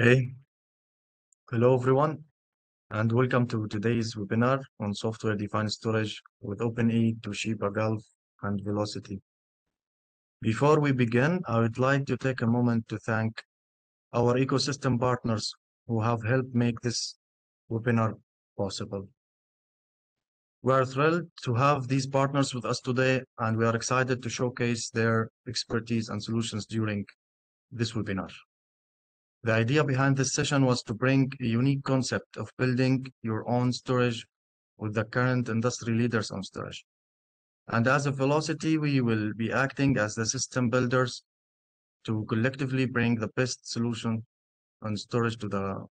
Hey, hello everyone, and welcome to today's webinar on software-defined storage with Open-E, Toshiba Gulf, and Velocity. Before we begin, I would like to take a moment to thank our ecosystem partners who have helped make this webinar possible. We are thrilled to have these partners with us today, and we are excited to showcase their expertise and solutions during this webinar. The idea behind this session was to bring a unique concept of building your own storage with the current industry leaders on storage. And as a Velocity, we will be acting as the system builders to collectively bring the best solution on storage to the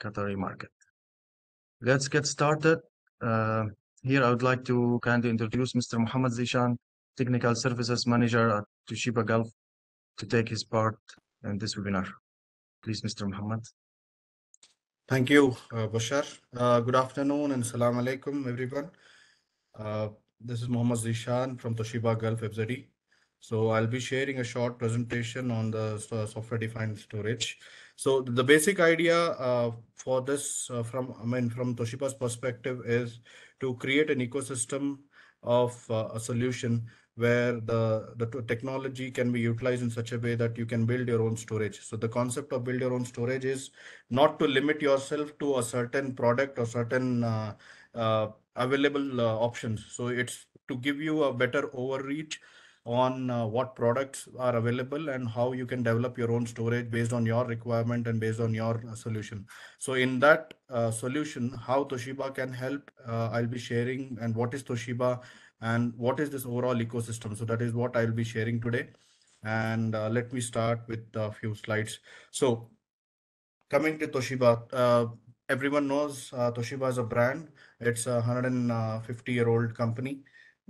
Qatari market. Let's get started. Uh, here, I would like to kindly introduce Mr. Mohamed Zeeshan, Technical Services Manager at Toshiba Gulf, to take his part in this webinar. Please, Mr. Mohamed. Thank you, uh, Bashar. Uh, good afternoon and salam alaikum, everyone. Uh, this is Mohamed Zeeshan from Toshiba Gulf FZE. So I'll be sharing a short presentation on the software-defined storage. So the basic idea uh, for this uh, from I mean from Toshiba's perspective is to create an ecosystem of uh, a solution where the, the technology can be utilized in such a way that you can build your own storage. So the concept of build your own storage is not to limit yourself to a certain product or certain uh, uh, available uh, options. So it's to give you a better overreach on uh, what products are available and how you can develop your own storage based on your requirement and based on your uh, solution. So in that uh, solution, how Toshiba can help, I'll be sharing and what is Toshiba and what is this overall ecosystem. So that is what I'll be sharing today. And uh, let me start with a few slides. So coming to Toshiba, uh, everyone knows uh, Toshiba is a brand. It's a 150 year old company.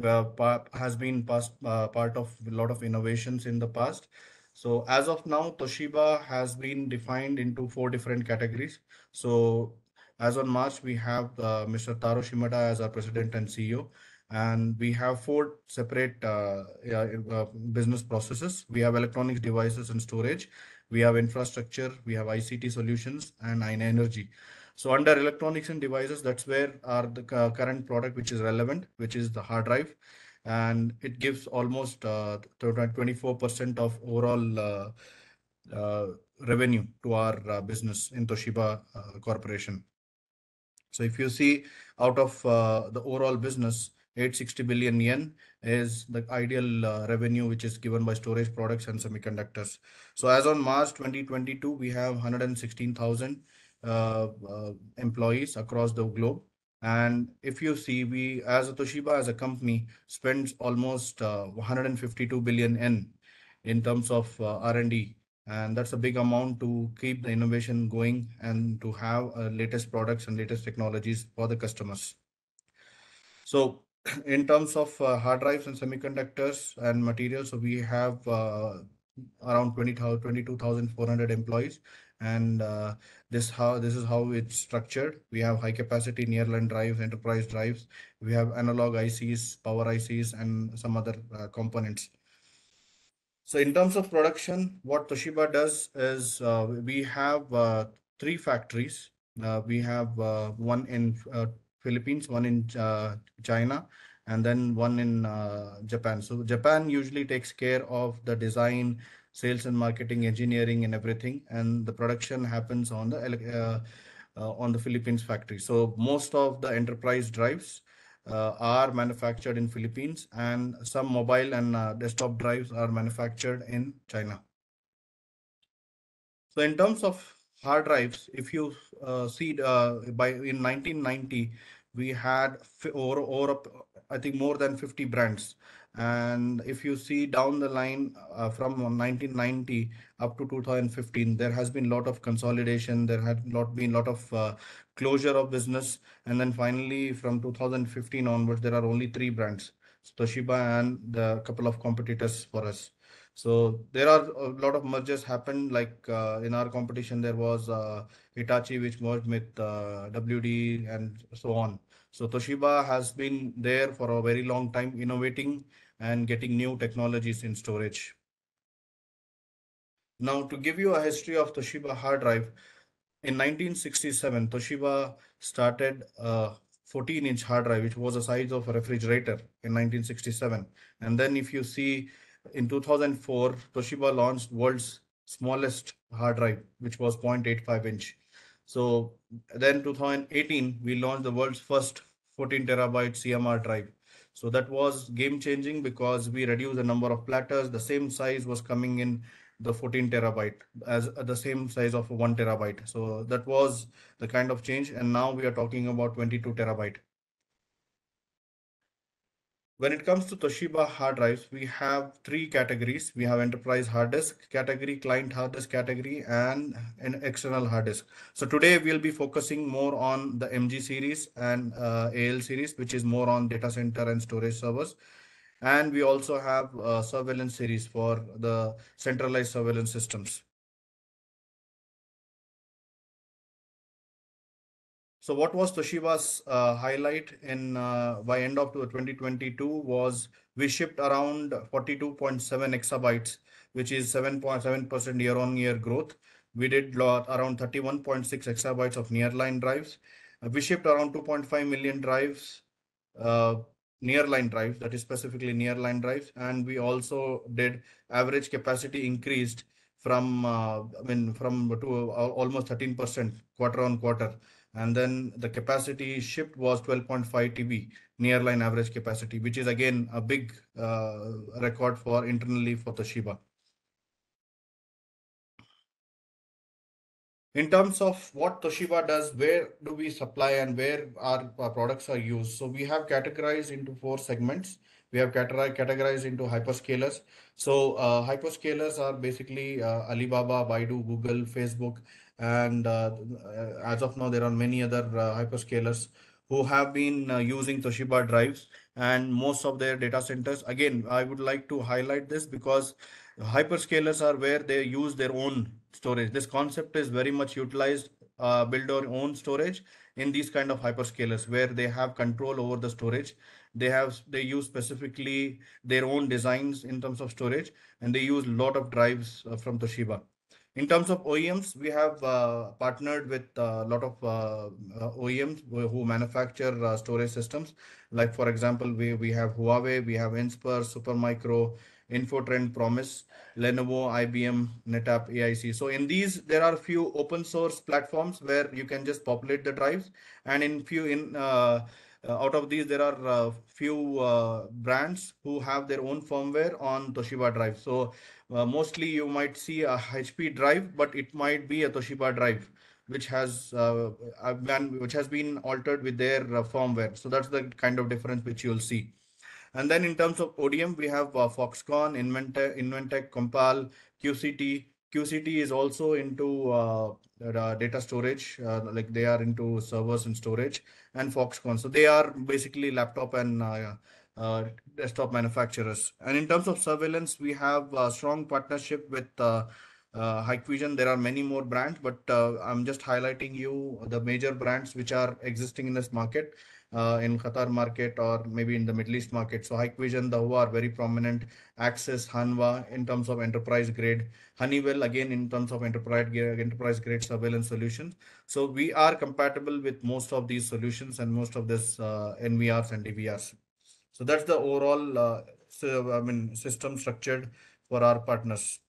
Uh, has been past, uh, part of a lot of innovations in the past. So as of now, Toshiba has been defined into four different categories. So as on March, we have uh, Mr. Taro Shimada as our president and CEO and we have four separate uh, uh, business processes. We have electronics devices and storage. We have infrastructure. We have ICT solutions and energy. So under electronics and devices, that's where are the current product which is relevant, which is the hard drive. And it gives almost 24% uh, of overall uh, uh, revenue to our business in Toshiba Corporation. So if you see out of the overall business, 860 billion yen is the ideal uh, revenue which is given by storage products and semiconductors. So as on March 2022, we have 116,000 uh, uh, employees across the globe. And if you see, we as a Toshiba as a company spends almost uh, 152 billion yen in terms of uh, R&D. And that's a big amount to keep the innovation going and to have uh, latest products and latest technologies for the customers. So in terms of uh, hard drives and semiconductors and materials, so we have uh, around 20,000, 22,400 employees. And uh, this how this is how it's structured. We have high capacity nearline drives, enterprise drives. We have analog ICs, power ICs, and some other uh, components. So in terms of production, what Toshiba does is uh, we have uh, three factories. we have one in Philippines, one in uh, China, and then one in uh, Japan. So Japan usually takes care of the design, sales and marketing, engineering, and everything, and the production happens on the uh, uh, on the Philippines factory. So most of the enterprise drives uh, are manufactured in Philippines, and some mobile and uh, desktop drives are manufactured in China. So in terms of hard drives, if you uh, see uh, by in 1990, we had over, over I think more than 50 brands. And if you see down the line uh, from 1990 up to 2015, there has been a lot of consolidation. There had not been a lot of uh, closure of business. And then finally, from 2015 onwards, there are only three brands, Toshiba and the couple of competitors for us. So there are a lot of mergers happened. Like uh, in our competition, there was uh, Hitachi, which merged with uh, WD and so on. So Toshiba has been there for a very long time, innovating and getting new technologies in storage. Now, to give you a history of Toshiba hard drive, in 1967, Toshiba started a 14 inch hard drive, which was the size of a refrigerator in 1967. And then if you see in 2004, Toshiba launched world's smallest hard drive, which was 0.85 inch. So then 2018, we launched the world's first 14 terabyte CMR drive. So that was game changing because we reduced the number of platters. The same size was coming in the 14 terabyte as uh, the same size of one terabyte. So that was the kind of change. And now we are talking about 22 terabyte. When it comes to Toshiba hard drives, we have three categories. We have enterprise hard disk category, client hard disk category, and an external hard disk. So today we'll be focusing more on the MG series and uh, AL series, which is more on data center and storage servers. And we also have a surveillance series for the centralized surveillance systems. So what was Toshiba's uh, highlight in uh, by end of 2022 was we shipped around 42.7 exabytes, which is 7.7% year-on-year growth. We did around 31.6 exabytes of nearline drives. Uh, we shipped around 2.5 million drives, nearline drives, that is specifically nearline drives. And we also did average capacity increased from, I mean, from to almost 13% quarter on quarter and then the capacity shipped was 12.5 TB nearline average capacity, which is again a big uh, record for internally for Toshiba. In terms of what Toshiba does, where do we supply and where our, our products are used? So we have categorized into four segments. We have categorized into hyperscalers. So uh, hyperscalers are basically uh, Alibaba, Baidu, Google, Facebook, and uh, as of now, there are many other uh, hyperscalers who have been uh, using Toshiba drives and most of their data centers. Again, I would like to highlight this because hyperscalers are where they use their own storage. This concept is very much utilized, uh, build our own storage in these kind of hyperscalers where they have control over the storage. They have they use specifically their own designs in terms of storage and they use a lot of drives uh, from Toshiba. In terms of OEMs, we have uh, partnered with a lot of uh, uh OEMs who manufacture uh, storage systems. Like for example, we, we have Huawei, we have Inspur, Supermicro, Infortrend, Promise, Lenovo, IBM, NetApp, AIC. So in these, there are a few open source platforms where you can just populate the drives. And in few in uh, uh, out of these, there are uh, few uh, brands who have their own firmware on Toshiba drive. So uh, mostly you might see a HP drive, but it might be a Toshiba drive, which has uh, been, which has been altered with their uh, firmware. So that's the kind of difference which you'll see. And then in terms of ODM, we have uh, Foxconn, Inventec, Inventec, Compal, QCT. QCT is also into uh, data storage, uh, like they are into servers and storage, and Foxconn. So they are basically laptop and uh, desktop manufacturers. And in terms of surveillance, we have a strong partnership with uh, uh, Hikvision. There are many more brands, but uh, I'm just highlighting you the major brands which are existing in this market. Uh, in Qatar market or maybe in the Middle East market. So Hikvision, the who are very prominent. Axis, Hanwha in terms of enterprise grade. Honeywell again in terms of enterprise enterprise grade surveillance solutions. So we are compatible with most of these solutions and most of this uh, NVRs and DVRs. So that's the overall, uh, so, I mean, system structured for our partners.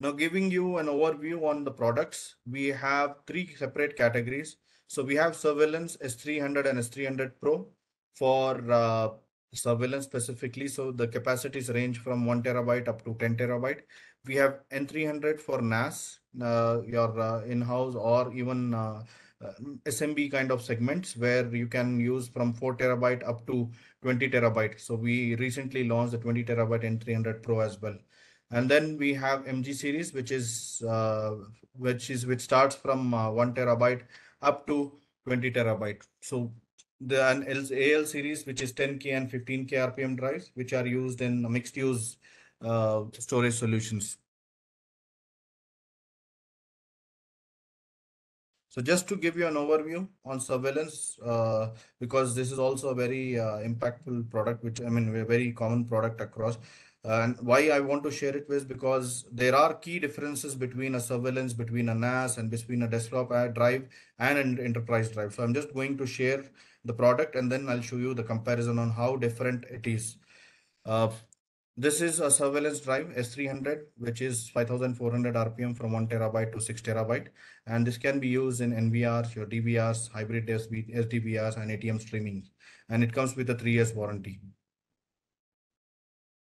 Now giving you an overview on the products, we have three separate categories. So we have surveillance S300 and S300 Pro for uh, surveillance specifically. So the capacities range from one terabyte up to 10 terabyte. We have N300 for NAS, uh, your uh, in-house or even uh, SMB kind of segments where you can use from 4 terabyte up to 20 terabyte. So we recently launched the 20 terabyte N300 Pro as well. And then we have MG series, which is uh, which is which starts from uh, 1 terabyte up to 20 terabyte. So the an AL series, which is 10K and 15K RPM drives, which are used in mixed use uh, storage solutions. So just to give you an overview on surveillance, uh, because this is also a very uh, impactful product, which I mean, a very common product across. And why I want to share it with because there are key differences between a surveillance, between a NAS, and between a desktop drive and an enterprise drive. So I'm just going to share the product and then I'll show you the comparison on how different it is. Uh, this is a surveillance drive S300, which is 5400 RPM from one terabyte to six terabyte. And this can be used in NVRs, your DVRs, hybrid SDVRs, and ATM streaming. And it comes with a three years warranty.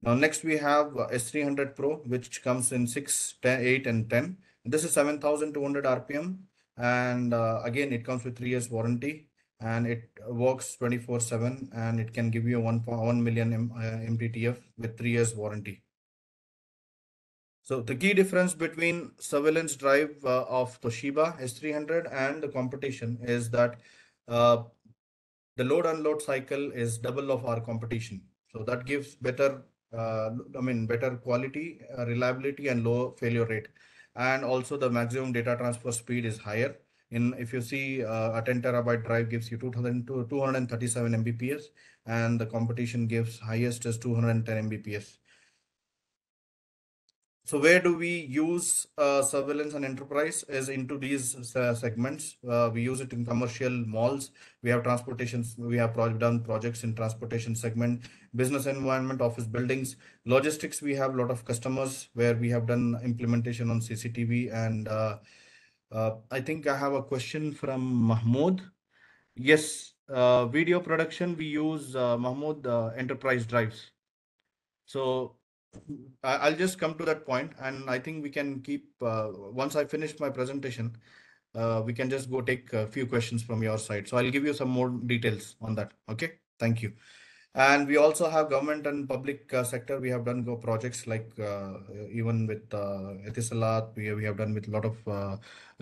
Now, next we have S300 Pro, which comes in 6, 10, 8, and 10. This is 7200 RPM. And uh, again, it comes with three years warranty and it works 24 7 and it can give you a 1, 1 million M, uh, with three years warranty. So the key difference between surveillance drive uh, of Toshiba S300 and the competition is that uh, the load unload cycle is double of our competition. So that gives better, uh, I mean, better quality, uh, reliability and low failure rate. And also the maximum data transfer speed is higher in if you see uh, a 10 terabyte drive gives you 2000 to 237 mbps and the competition gives highest as 210 mbps so where do we use uh, surveillance and enterprise is into these uh, segments. Uh, we use it in commercial malls. We have transportations. We have pro done projects in transportation segment, business environment, office buildings, logistics. We have a lot of customers where we have done implementation on CCTV and uh, I think I have a question from Mahmoud. Yes, uh, video production, we use uh, Mahmoud uh, enterprise drives. So I'll just come to that point and I think we can keep, uh, once I finish my presentation, uh, we can just go take a few questions from your side. So I'll give you some more details on that. Okay, thank you. And we also have government and public uh, sector. We have done go projects like uh, even with uh, Etisalat, we, we have done with a lot of uh,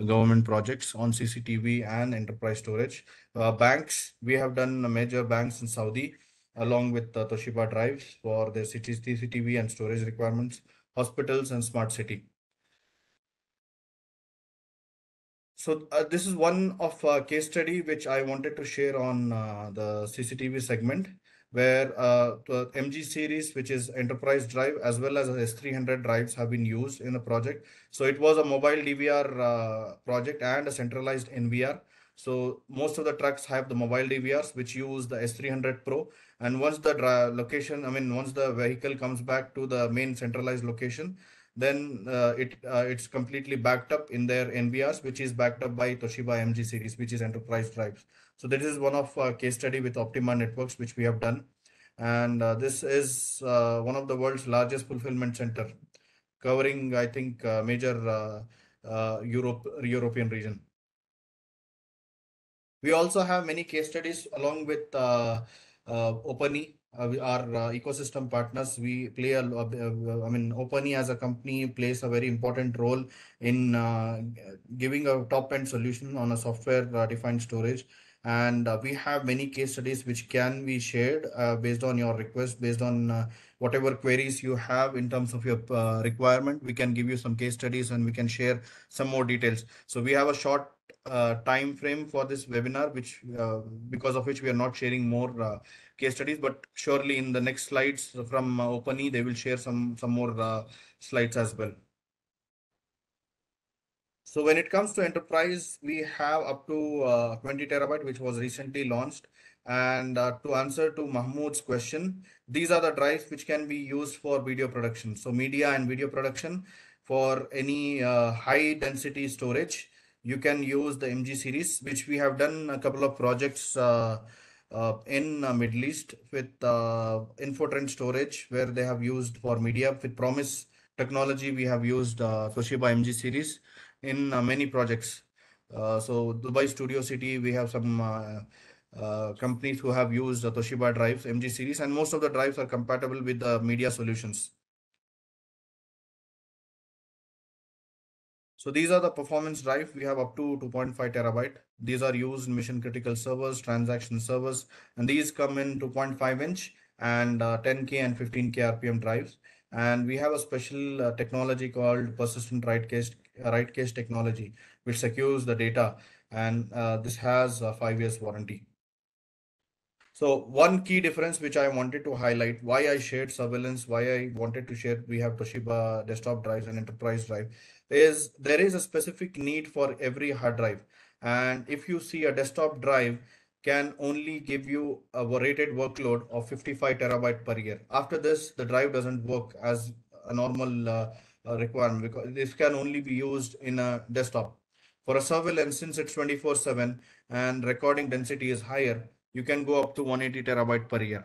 government projects on CCTV and enterprise storage. Uh, banks, we have done major banks in Saudi along with uh, Toshiba drives for their CCTV and storage requirements, hospitals and smart city. So uh, this is one of a case study which I wanted to share on uh, the CCTV segment where uh, the MG series, which is enterprise drive, as well as S300 drives have been used in the project. So it was a mobile DVR uh, project and a centralized NVR. So most of the trucks have the mobile DVRs, which use the S300 Pro. And once the location, I mean, once the vehicle comes back to the main centralized location, then uh, it uh, it's completely backed up in their NVRs, which is backed up by Toshiba MG series, which is enterprise drives. So this is one of uh, case study with Optima Networks, which we have done. And uh, this is uh, one of the world's largest fulfillment center, covering, I think, uh, major uh, uh, Europe European region. We also have many case studies along with uh, Open-E, our ecosystem partners. We play a, I mean, Open-E as a company plays a very important role in giving a top-end solution on a software-defined storage and uh, we have many case studies which can be shared uh, based on your request based on uh, whatever queries you have in terms of your uh, requirement. We can give you some case studies and we can share some more details. So we have a short uh, time frame for this webinar which uh, because of which we are not sharing more case studies but surely in the next slides from Open-E they will share some some more slides as well so when it comes to enterprise, we have up to uh, 20 terabyte, which was recently launched. And uh, to answer to Mahmood's question, these are the drives which can be used for video production. So media and video production for any uh, high density storage, you can use the MG series, which we have done a couple of projects uh, uh, in uh, Middle East with uh, Infortrend storage, where they have used for media with Promise technology. We have used Toshiba MG series in uh, many projects. Uh, so Dubai Studio City, we have some uh, companies who have used Toshiba drives, MG series, and most of the drives are compatible with the media solutions. So these are the performance drive. We have up to 2.5 terabyte. These are used mission critical servers, transaction servers, and these come in 2.5 inch and uh, 10K and 15K RPM drives. And we have a special uh, technology called persistent write cache write cache technology, which secures the data. And uh, this has a five years warranty. So one key difference which I wanted to highlight, why I shared surveillance, why I wanted to share, we have Toshiba desktop drives and enterprise drive, is there is a specific need for every hard drive. And if you see a desktop drive can only give you a rated workload of 55 terabyte per year. After this, the drive doesn't work as a normal uh requirement because this can only be used in a desktop. For a server surveillance, since it's 24 7 and recording density is higher, you can go up to 180 terabyte per year.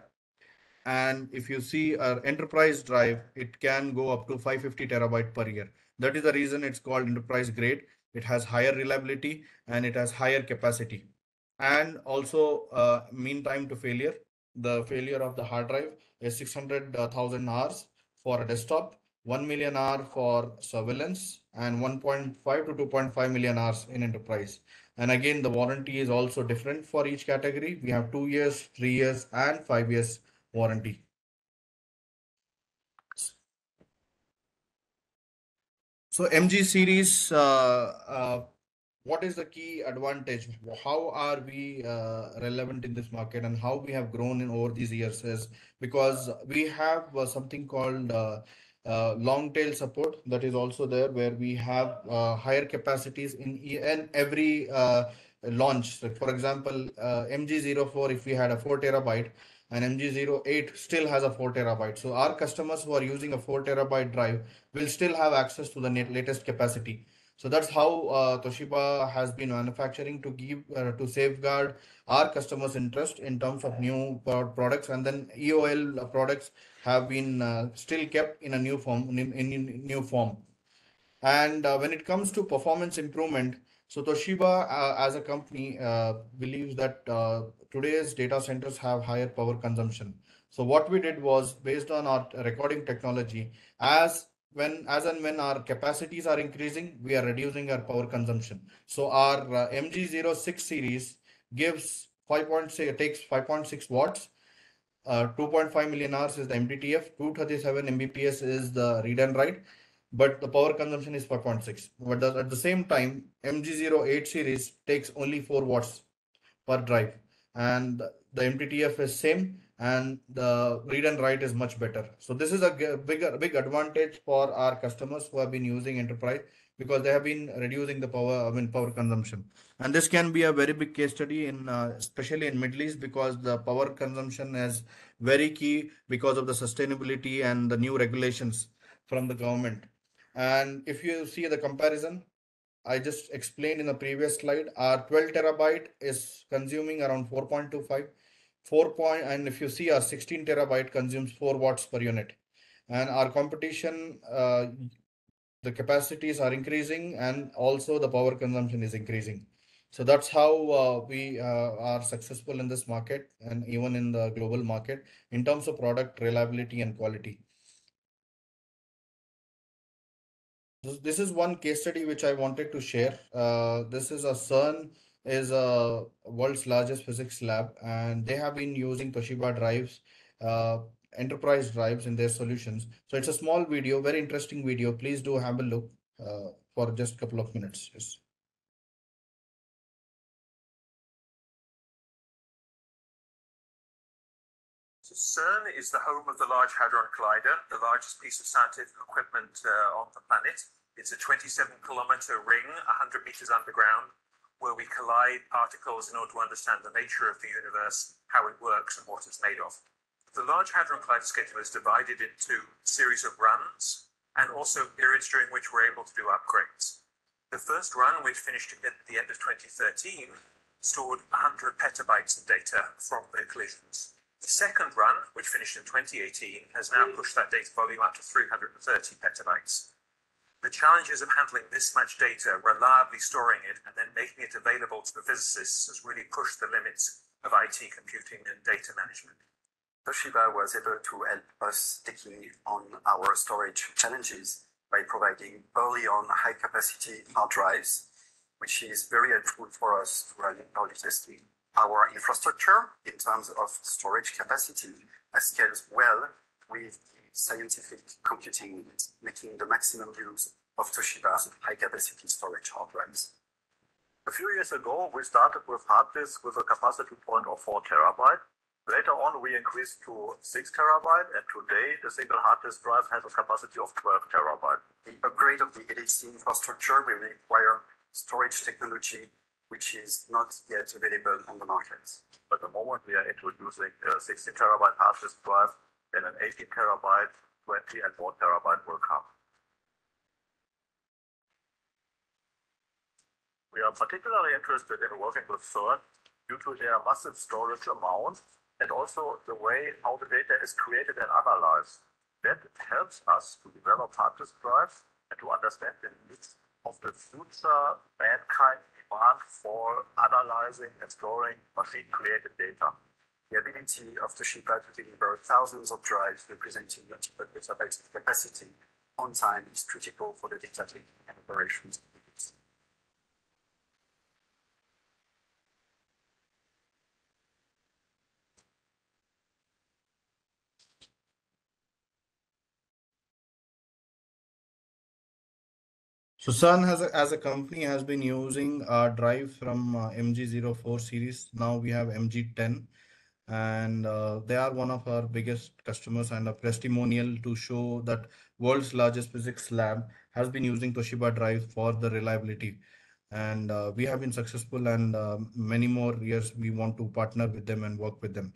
And if you see our enterprise drive, it can go up to 550 terabyte per year. That is the reason it's called enterprise grade. It has higher reliability and it has higher capacity. And also uh, mean time to failure. The failure of the hard drive is 600,000 hours for a desktop, 1 million hour for surveillance, and 1.5 to 2.5 million hours in enterprise. And again, the warranty is also different for each category. We have two years, three years, and five years warranty. So MG series, uh, uh, what is the key advantage? How are we uh, relevant in this market and how we have grown in over these years is because we have something called uh, long tail support that is also there where we have uh, higher capacities in, in every uh, launch. So for example, uh, MG04, if we had a 4 terabyte and MG08 still has a 4 terabyte. So our customers who are using a 4 terabyte drive will still have access to the latest capacity. So that's how uh, Toshiba has been manufacturing to give uh, to safeguard our customers' interest in terms of new products, and then EOL products have been uh, still kept in a new form in, in new form. And uh, when it comes to performance improvement, so Toshiba uh, as a company uh, believes that today's data centers have higher power consumption. So what we did was based on our recording technology, as when as and when our capacities are increasing, we are reducing our power consumption. So our uh, MG06 series gives 5.6 takes 5.6 watts. Uh, 2.5 million hours is the MTTF. 237 Mbps is the read and write, but the power consumption is 5.6. But the, at the same time, MG08 series takes only 4 watts per drive, and the MTTF is same and the read and write is much better. So this is a big, big advantage for our customers who have been using enterprise because they have been reducing the power, I mean, power consumption. And this can be a very big case study in, uh, especially in Middle East because the power consumption is very key because of the sustainability and the new regulations from the government. And if you see the comparison, I just explained in the previous slide, our 12 terabyte is consuming around 4.25 4 point and if you see our 16 terabyte consumes 4 watts per unit. And our competition uh, the capacities are increasing and also the power consumption is increasing. So that's how uh, we uh, are successful in this market and even in the global market in terms of product reliability and quality this is one case study which i wanted to share uh, this is a cern is a world's largest physics lab, and they have been using Toshiba drives, uh, enterprise drives in their solutions. So it's a small video, very interesting video. Please do have a look uh, for just a couple of minutes. Yes. So CERN is the home of the Large Hadron Collider, the largest piece of scientific equipment uh, on the planet. It's a 27 kilometer ring, 100 meters underground, where we collide particles in order to understand the nature of the universe, how it works, and what it's made of. The Large Hadron Collider schedule is divided into series of runs and also periods during which we're able to do upgrades. The first run, which finished at the end of 2013, stored 100 petabytes of data from the collisions. The second run, which finished in 2018, has now pushed that data volume up to 330 petabytes. The challenges of handling this much data, reliably storing it, and then making it available to the physicists has really pushed the limits of IT computing and data management. Toshiba was able to help us taking on our storage challenges by providing early on high capacity hard drives, which is very helpful for us to run early testing. Our infrastructure in terms of storage capacity has scales well with scientific computing making the maximum use of Toshiba's high-capacity storage hard drives. A few years ago, we started with hard disks with a capacity point of 4 terabyte, Later on, we increased to six terabyte, and today the single hard disk drive has a capacity of 12 terabyte. The upgrade of the LHC infrastructure will require storage technology, which is not yet available on the market. At the moment, we are introducing uh, a 16 terabyte hard disk drive then an 18 terabyte, 20 and 4 terabyte will come. We are particularly interested in working with CERN due to their massive storage amount and also the way how the data is created and analyzed. That helps us to develop hard disk drives and to understand the needs of the future mankind demand for analyzing and storing machine created data. The ability of Toshiba to deliver thousands of drives representing multiple of capacity on time is critical for the data taking and operations. So CERN has a, as a company has been using our drive from uh, MG04 series. Now we have MG10 and uh, they are one of our biggest customers and a testimonial to show that world's largest physics lab has been using Toshiba drive for the reliability. And uh, we have been successful and uh, many more years we want to partner with them and work with them.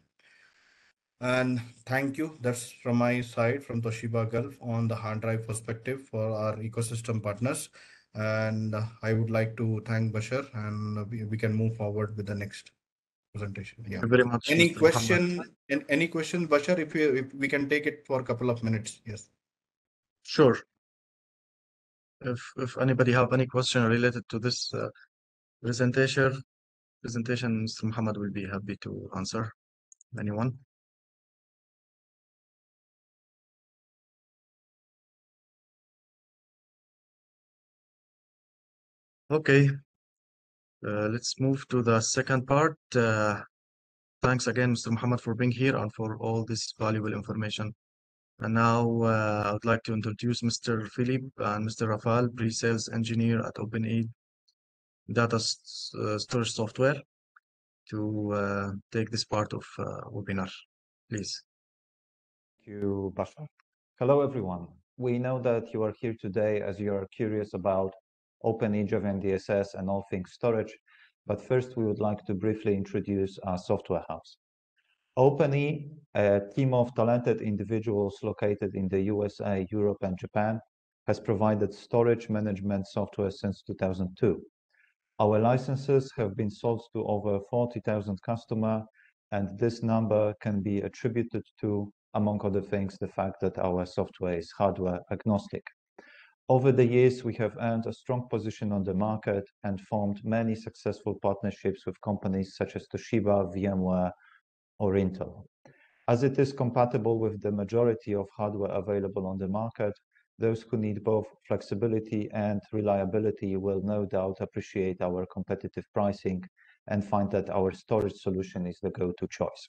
And thank you. That's from my side, from Toshiba Gulf on the hard drive perspective for our ecosystem partners. And I would like to thank Bashar and we, we can move forward with the next presentation. Yeah. Thank you very much. Any Mr. question, Mohamed. any question, Bashar, if we, if we can take it for a couple of minutes. Yes. Sure. If if anybody have any question related to this uh, presentation, presentation, Mr. Mohamed will be happy to answer. Anyone? Okay. Uh, let's move to the second part. Uh, thanks again, Mr. Mohamed, for being here and for all this valuable information. And now uh, I would like to introduce Mr. Filip and Mr. Rafael, pre-sales engineer at Open-E Data S- uh, Storage Software, to uh, take this part of uh, webinar. Please. Thank you, Bashar. Hello, everyone. We know that you are here today as you are curious about Open-E JovianDSS and all things storage. But first, we would like to briefly introduce our software house. Open-E, a team of talented individuals located in the USA, Europe, and Japan, has provided storage management software since 2002. Our licenses have been sold to over 40,000 customers, and this number can be attributed to, among other things, the fact that our software is hardware agnostic. Over the years, we have earned a strong position on the market and formed many successful partnerships with companies such as Toshiba, VMware, or Intel. As it is compatible with the majority of hardware available on the market, those who need both flexibility and reliability will no doubt appreciate our competitive pricing and find that our storage solution is the go-to choice.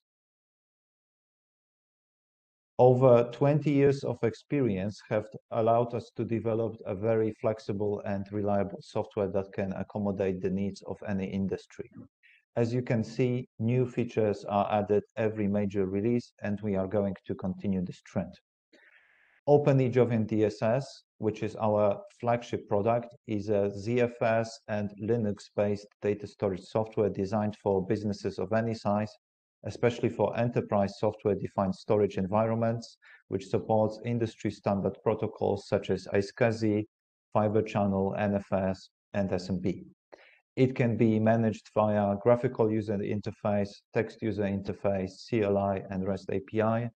Over 20 years of experience have allowed us to develop a very flexible and reliable software that can accommodate the needs of any industry. As you can see, new features are added every major release, and we are going to continue this trend. Open-E JovianDSS, which is our flagship product, is a ZFS and Linux-based data storage software designed for businesses of any size, especially for enterprise software-defined storage environments, which supports industry-standard protocols such as iSCSI, Fiber Channel, NFS, and SMB. It can be managed via graphical user interface, text user interface, CLI, and REST API,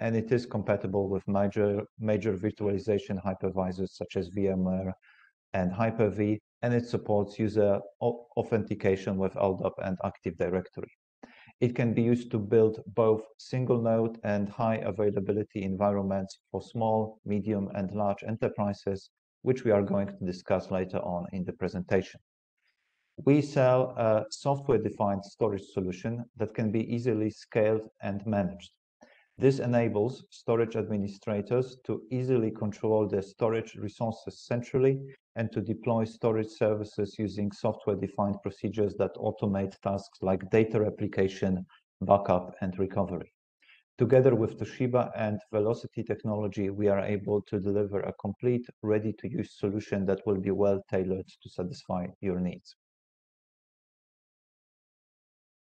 and it is compatible with major, major virtualization hypervisors such as VMware and Hyper-V, and it supports user authentication with LDAP and Active Directory. It can be used to build both single node and high availability environments for small, medium, and large enterprises, which we are going to discuss later on in the presentation. We sell a software-defined storage solution that can be easily scaled and managed. This enables storage administrators to easily control their storage resources centrally and to deploy storage services using software-defined procedures that automate tasks like data replication, backup, and recovery. Together with Toshiba and Velocity Technology, we are able to deliver a complete, ready-to-use solution that will be well-tailored to satisfy your needs.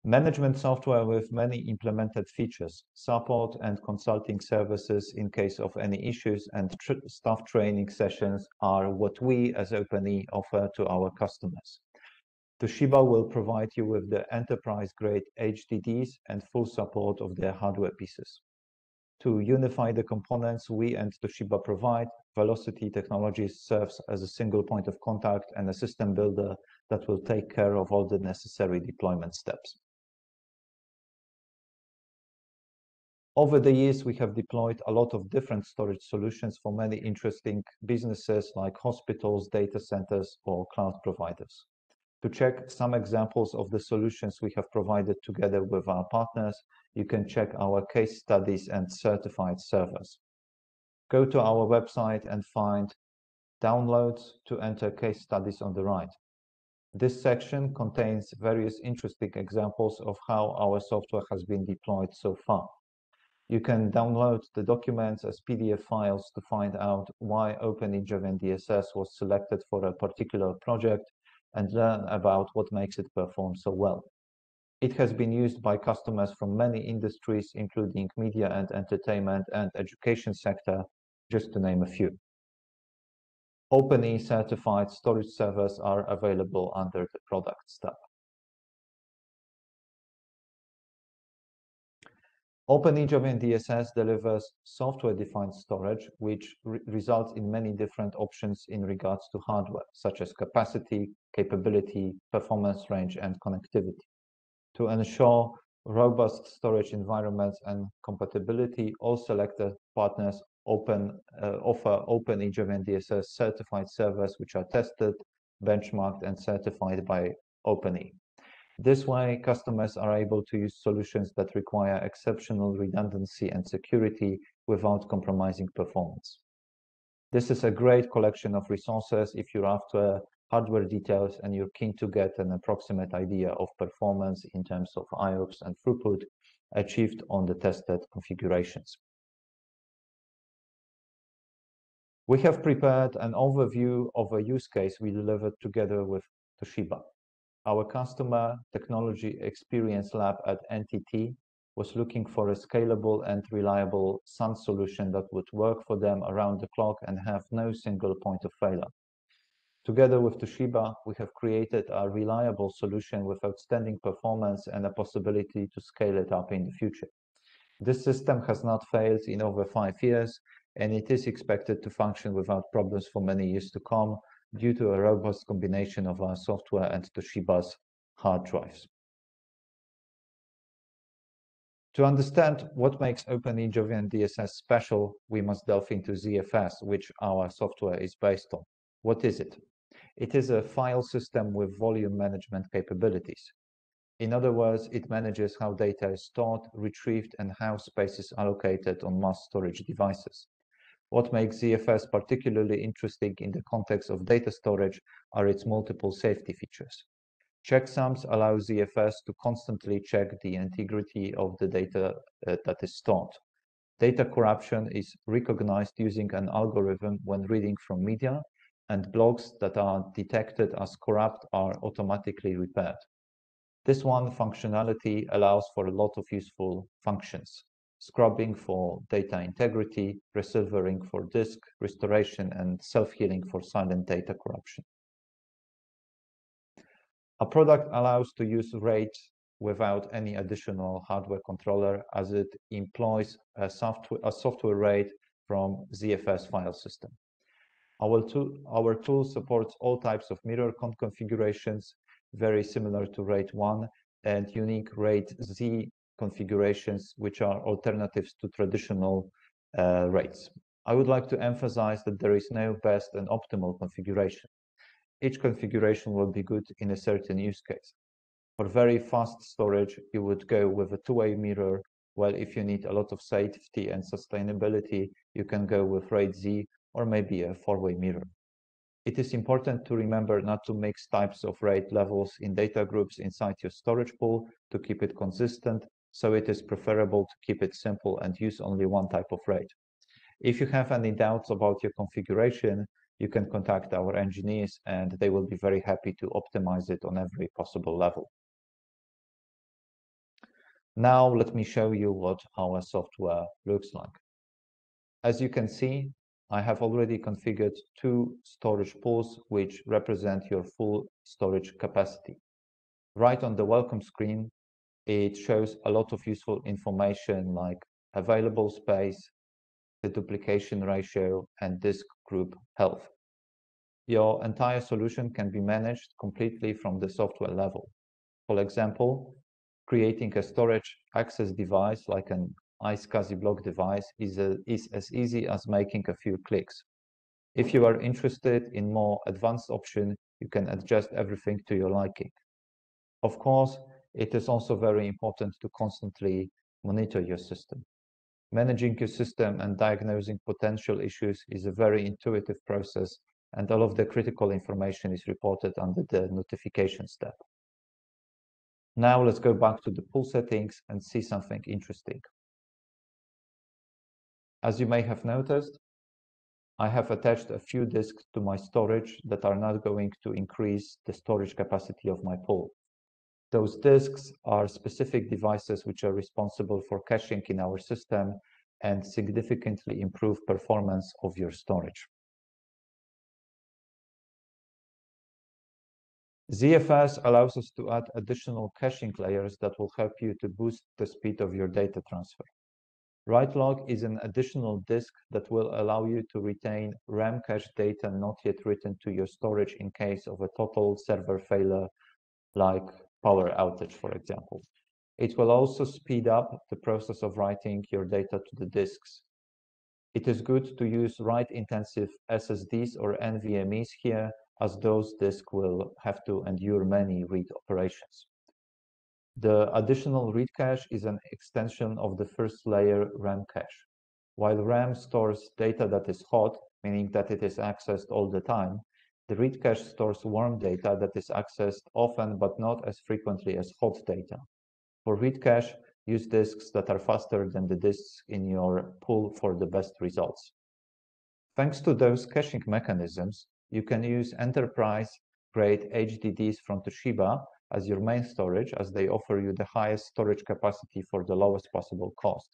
Management software with many implemented features, support and consulting services in case of any issues, and staff training sessions are what we as Open-E offer to our customers. Toshiba will provide you with the enterprise-grade HDDs and full support of their hardware pieces. To unify the components we and Toshiba provide, Velocity Technologies serves as a single point of contact and a system builder that will take care of all the necessary deployment steps. Over the years, we have deployed a lot of different storage solutions for many interesting businesses like hospitals, data centers, or cloud providers. To check some examples of the solutions we have provided together with our partners, you can check our case studies and certified servers. Go to our website and find Downloads to enter Case Studies on the right. This section contains various interesting examples of how our software has been deployed so far. You can download the documents as PDF files to find out why Open-E JovianDSS was selected for a particular project and learn about what makes it perform so well. It has been used by customers from many industries, including media and entertainment and education sector, just to name a few. Open-E certified storage servers are available under the Products tab. Open-E JovianDSS delivers software-defined storage, which results in many different options in regards to hardware, such as capacity, capability, performance range, and connectivity. To ensure robust storage environments and compatibility, all selected partners open uh, offer Open-E JovianDSS certified servers, which are tested, benchmarked, and certified by Open-E. This way, customers are able to use solutions that require exceptional redundancy and security without compromising performance. This is a great collection of resources if you're after hardware details and you're keen to get an approximate idea of performance in terms of IOPS and throughput achieved on the tested configurations. We have prepared an overview of a use case we delivered together with Toshiba. Our customer technology experience lab at NTT was looking for a scalable and reliable SAN solution that would work for them around the clock and have no single point of failure. Together with Toshiba, we have created a reliable solution with outstanding performance and a possibility to scale it up in the future. This system has not failed in over five years, and it is expected to function without problems for many years to come due to a robust combination of our software and Toshiba's hard drives. To understand what makes Open-E JovianDSS special, we must delve into ZFS, which our software is based on. What is it? It is a file system with volume management capabilities. In other words, it manages how data is stored, retrieved, and how space is allocated on mass storage devices. What makes ZFS particularly interesting in the context of data storage are its multiple safety features. Checksums allow ZFS to constantly check the integrity of the data uh, that is stored. Data corruption is recognized using an algorithm when reading from media, and blocks that are detected as corrupt are automatically repaired. This one functionality allows for a lot of useful functions: scrubbing for data integrity, resilvering for disk restoration, and self-healing for silent data corruption. Our product allows to use RAID without any additional hardware controller, as it employs a software RAID from ZFS file system. Our tool supports all types of mirror configurations, very similar to RAID 1, and unique RAID Z configurations, which are alternatives to traditional uh, RAIDs. I would like to emphasize that there is no best and optimal configuration. Each configuration will be good in a certain use case. For very fast storage, you would go with a two-way mirror, while if you need a lot of safety and sustainability, you can go with RAID Z or maybe a four-way mirror. It is important to remember not to mix types of RAID levels in data groups inside your storage pool to keep it consistent, so it is preferable to keep it simple and use only one type of RAID. If you have any doubts about your configuration, you can contact our engineers and they will be very happy to optimize it on every possible level. Now let me show you what our software looks like. As you can see, I have already configured two storage pools which represent your full storage capacity. Right on the welcome screen, it shows a lot of useful information like available space, the duplication ratio, and disk group health. Your entire solution can be managed completely from the software level. For example, creating a storage access device like an iSCSI block device is, a, is as easy as making a few clicks. If you are interested in more advanced option, you can adjust everything to your liking. Of course, it is also very important to constantly monitor your system. Managing your system and diagnosing potential issues is a very intuitive process and all of the critical information is reported under the notifications tab. Now let's go back to the pool settings and see something interesting. As you may have noticed, I have attached a few disks to my storage that are not going to increase the storage capacity of my pool. Those disks are specific devices which are responsible for caching in our system and significantly improve performance of your storage. ZFS allows us to add additional caching layers that will help you to boost the speed of your data transfer. WriteLog is an additional disk that will allow you to retain RAM cache data not yet written to your storage in case of a total server failure like power outage, for example. It will also speed up the process of writing your data to the disks. It is good to use write-intensive SSDs or NVMEs here, as those disks will have to endure many read operations. The additional read cache is an extension of the first layer RAM cache. While RAM stores data that is hot, meaning that it is accessed all the time, the read cache stores warm data that is accessed often but not as frequently as hot data. For read cache, use disks that are faster than the disks in your pool for the best results. Thanks to those caching mechanisms, you can use enterprise-grade HDDs from Toshiba as your main storage as they offer you the highest storage capacity for the lowest possible cost.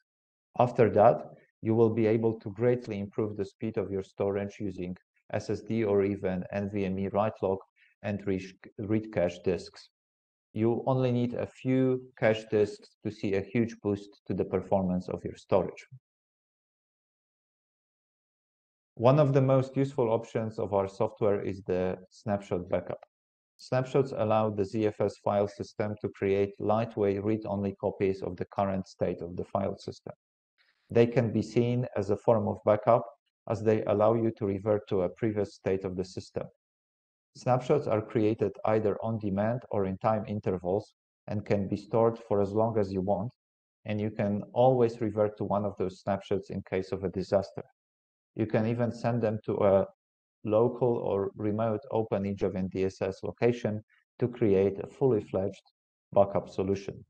After that, you will be able to greatly improve the speed of your storage using SSD or even NVMe write-log and read cache disks. You only need a few cache disks to see a huge boost to the performance of your storage. One of the most useful options of our software is the snapshot backup. Snapshots allow the ZFS file system to create lightweight read-only copies of the current state of the file system. They can be seen as a form of backup as they allow you to revert to a previous state of the system. Snapshots are created either on demand or in time intervals and can be stored for as long as you want, and you can always revert to one of those snapshots in case of a disaster. You can even send them to a local or remote Open-E JovianDSS location to create a fully fledged backup solution.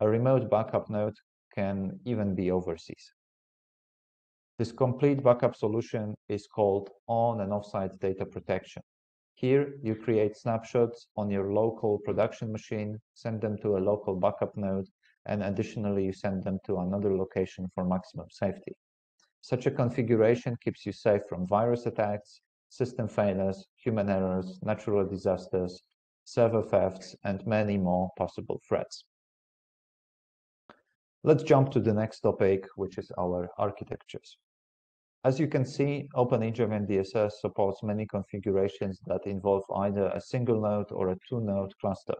A remote backup node can even be overseas. This complete backup solution is called on and offsite data protection. Here, you create snapshots on your local production machine, send them to a local backup node, and additionally, you send them to another location for maximum safety. Such a configuration keeps you safe from virus attacks, system failures, human errors, natural disasters, server thefts, and many more possible threats. Let's jump to the next topic, which is our architectures. As you can see, Open-E JovianDSS supports many configurations that involve either a single node or a two-node cluster.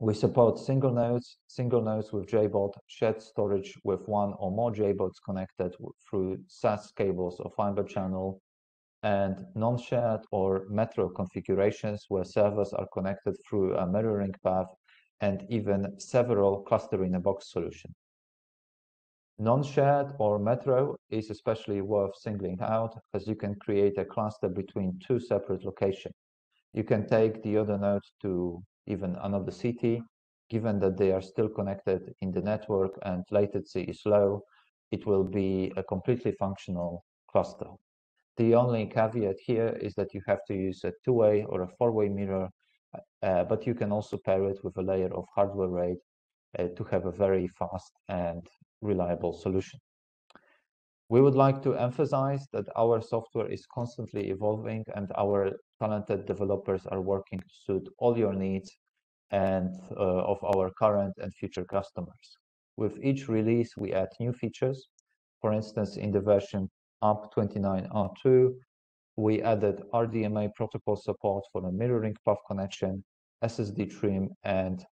We support single nodes, single nodes with JBOD, shared storage with one or more JBODs connected through SAS cables or fiber channel, and non-shared or metro configurations where servers are connected through a mirroring path and even several cluster-in-a-box solution. Non-shared or metro is especially worth singling out as you can create a cluster between two separate locations. You can take the other node to even another city given that they are still connected in the network and latency is low, it will be a completely functional cluster. The only caveat here is that you have to use a two-way or a four-way mirror, uh, but you can also pair it with a layer of hardware RAID uh, to have a very fast and reliable solution. We would like to emphasize that our software is constantly evolving and our talented developers are working to suit all your needs and uh, of our current and future customers. With each release, we add new features. For instance, in the version up 29R2, we added RDMA protocol support for the mirroring path connection, SSD trim, and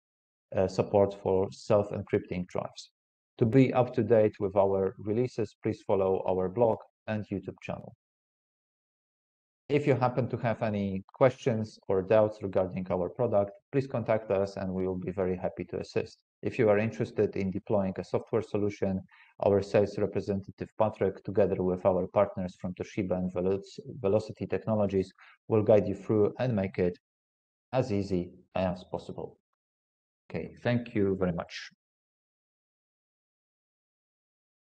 uh, support for self-encrypting drives. To be up to date with our releases, please follow our blog and YouTube channel. If you happen to have any questions or doubts regarding our product, please contact us and we will be very happy to assist. If you are interested in deploying a software solution, our sales representative Patrick, together with our partners from Toshiba and Velocity Technologies, will guide you through and make it as easy as possible. Okay, thank you very much.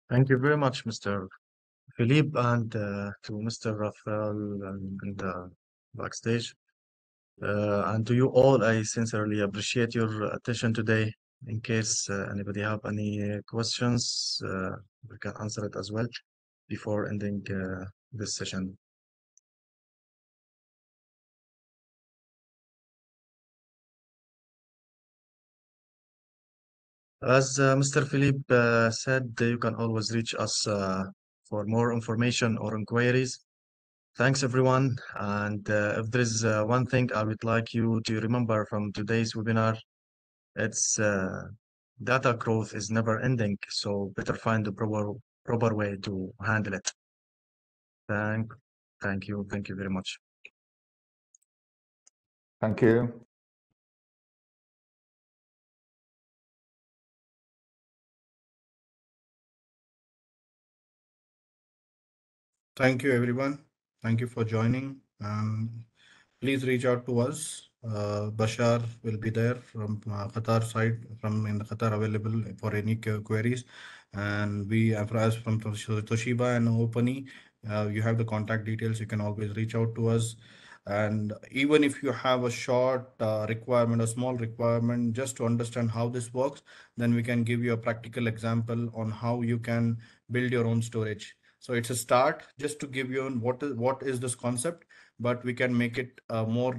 Thank you very much, Mr. Filip, and uh, to Mr. Rafael and the backstage. Uh, and to you all, I sincerely appreciate your attention today. In case uh, anybody have any questions, uh, we can answer it as well before ending uh, this session. As uh, Mr. Filip uh, said, you can always reach us uh, for more information or inquiries. Thanks, everyone. And if there is one thing I would like you to remember from today's webinar, it's uh, data growth is never ending. So better find the proper, proper way to handle it. Thank, thank you. Thank you very much. Thank you. Thank you, everyone. Thank you for joining. Um, please reach out to us. Uh, Bashar will be there from uh, Qatar side, from in the Qatar available for any queries. And we, as from Toshiba and Open-E, uh, you have the contact details. You can always reach out to us. And even if you have a short uh, requirement, a small requirement, just to understand how this works, then we can give you a practical example on how you can build your own storage. So it's a start just to give you what is what is this concept, but we can make it uh, more.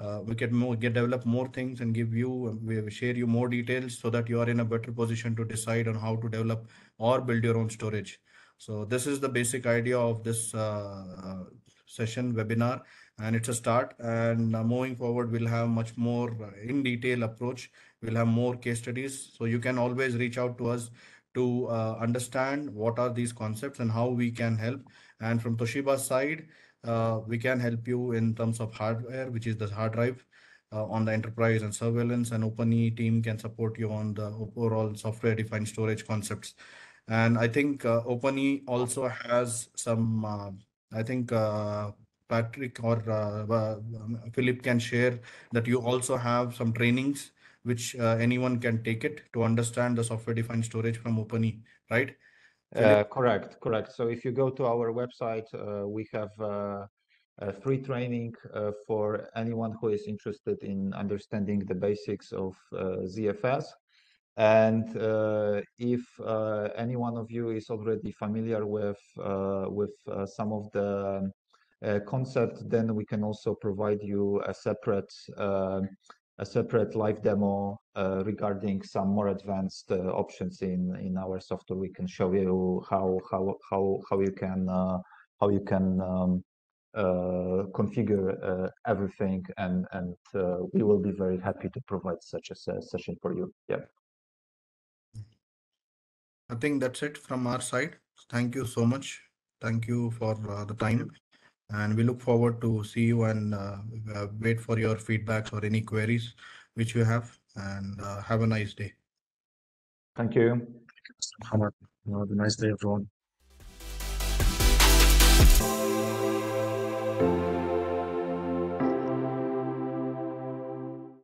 Uh, uh, we can more get develop more things and give you we share you more details so that you are in a better position to decide on how to develop or build your own storage. So this is the basic idea of this uh, uh, session webinar and it's a start and uh, moving forward we'll have much more in detail approach we'll have more case studies so you can always reach out to us to uh, understand what are these concepts and how we can help. And from Toshiba's side, uh, we can help you in terms of hardware, which is the hard drive uh, on the enterprise and surveillance and Open-E team can support you on the overall software defined storage concepts. And I think uh, Open-E also has some, uh, I think uh, Patrick or uh, Filip can share that you also have some trainings which uh, anyone can take it to understand the software defined storage from Open-E, right? Uh, correct, correct. So if you go to our website, uh, we have uh, a free training uh, for anyone who is interested in understanding the basics of uh, ZFS. And if any one of you is already familiar with with some of the concept, then we can also provide you a separate a separate live demo uh, regarding some more advanced uh, options in in our software. We can show you how how how how you can uh, how you can um, uh, configure uh, everything, and and uh, we will be very happy to provide such a session for you. Yeah. I think that's it from our side. Thank you so much. Thank you for the time and we look forward to see you and uh, uh, wait for your feedbacks or any queries which you have and uh, have a nice day. Thank you. Thank you, Mr. Mohamed. Have a nice day, everyone.